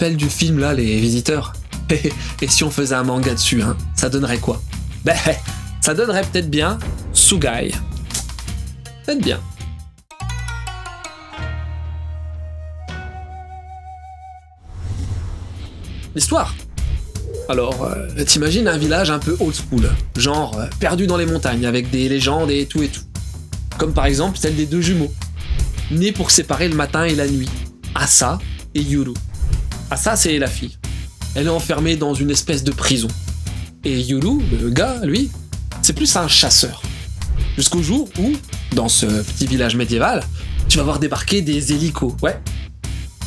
rappelle du film là, Les Visiteurs Et si on faisait un manga dessus, hein, ça donnerait quoi? Ben, ça donnerait peut-être bien Sugai. Peut-être bien. L'histoire. Alors, euh, t'imagines un village un peu old school, genre euh, perdu dans les montagnes avec des légendes et tout et tout. Comme par exemple celle des deux jumeaux, nés pour séparer le matin et la nuit, Asa et Yuru. Asa, c'est la fille. Elle est enfermée dans une espèce de prison. Et Yuru, le gars, lui, c'est plus un chasseur. Jusqu'au jour où, dans ce petit village médiéval, tu vas voir débarquer des hélicos, ouais.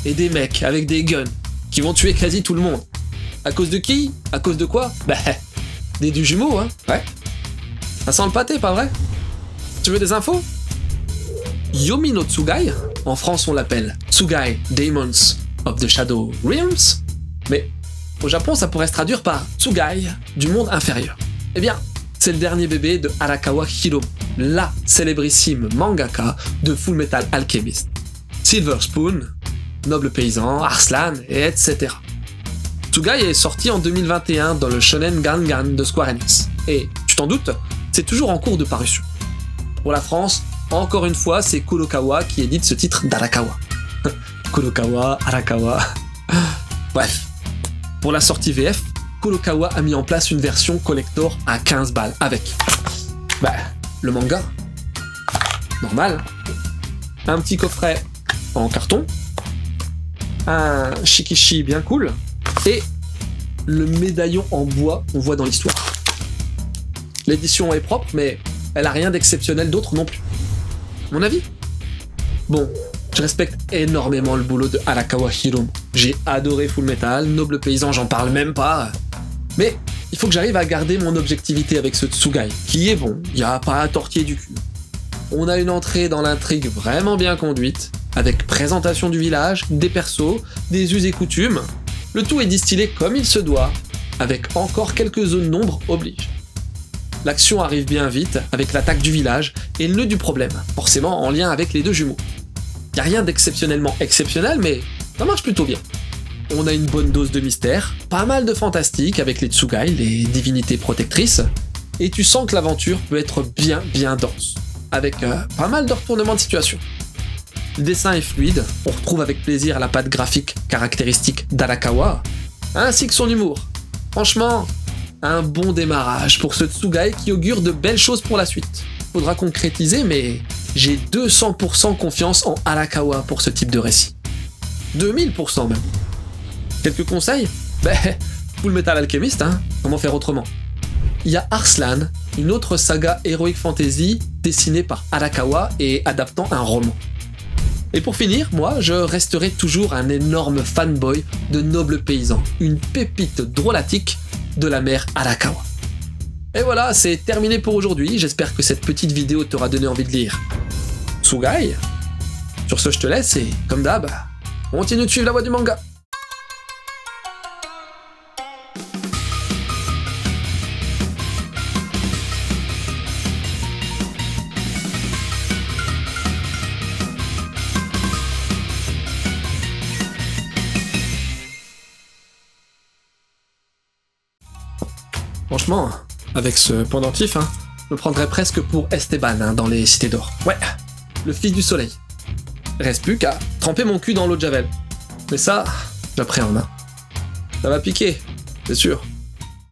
Et des mecs avec des guns qui vont tuer quasi tout le monde. À cause de qui? À cause de quoi? Bah, des du jumeaux, hein Ouais. Ça sent le pâté, pas vrai? Tu veux des infos? Yomi no Tsugai, en France on l'appelle Tsugai Demons of the Shadow Realms, mais au Japon ça pourrait se traduire par Tsugai du monde inférieur. Eh bien, c'est le dernier bébé de Arakawa Hiro, la célébrissime mangaka de Full Metal Alchemist. Silver Spoon, Noble Paysan, Arslan, et etc. Tsugai est sorti en 2021 dans le Shonen Gangan de Square Enix. Et, tu t'en doutes, c'est toujours en cours de parution. Pour la France, encore une fois, c'est Kurokawa qui édite ce titre d'Arakawa. Kurokawa, Arakawa. Bref. Pour la sortie VF, Kurokawa a mis en place une version collector à 15 balles avec bah, le manga. Normal. Un petit coffret en carton. Un shikishi bien cool. Et le médaillon en bois qu'on voit dans l'histoire. L'édition est propre, mais elle a rien d'exceptionnel d'autre non plus. Mon avis? Bon, je respecte énormément le boulot de Arakawa Hiro. J'ai adoré Full Metal, Noble Paysan, j'en parle même pas. Mais il faut que j'arrive à garder mon objectivité avec ce Tsugai, qui est bon, y a pas à tortiller du cul. On a une entrée dans l'intrigue vraiment bien conduite, avec présentation du village, des persos, des us et coutumes. Le tout est distillé comme il se doit, avec encore quelques zones d'ombre oblige. L'action arrive bien vite, avec l'attaque du village et le nœud du problème, forcément en lien avec les deux jumeaux. Y a rien d'exceptionnellement exceptionnel, mais ça marche plutôt bien. On a une bonne dose de mystère, pas mal de fantastique avec les Tsugai, les divinités protectrices, et tu sens que l'aventure peut être bien bien dense, avec euh, pas mal de retournements de situation. Le dessin est fluide, on retrouve avec plaisir la patte graphique caractéristique d'Arakawa, ainsi que son humour. Franchement, un bon démarrage pour ce Tsugai qui augure de belles choses pour la suite. Faudra concrétiser, mais j'ai 200% confiance en Arakawa pour ce type de récit. 2000% même. Quelques conseils? Ben, Full Metal Alchemist, hein Comment faire autrement? Il y a Arslan, une autre saga Heroic Fantasy dessinée par Arakawa et adaptant un roman. Et pour finir, moi, je resterai toujours un énorme fanboy de Noble Paysan, une pépite drôlatique de la mère Arakawa. Et voilà, c'est terminé pour aujourd'hui. J'espère que cette petite vidéo t'aura donné envie de lire Sur ce, je te laisse et, comme d'hab, continue de suivre la voie du manga. Franchement, avec ce pendentif, hein, je me prendrais presque pour Esteban hein, dans les cités d'or. Ouais, le fils du soleil. Reste plus qu'à tremper mon cul dans l'eau de Javel. Mais ça, j'appréhende. Ça va piquer, c'est sûr.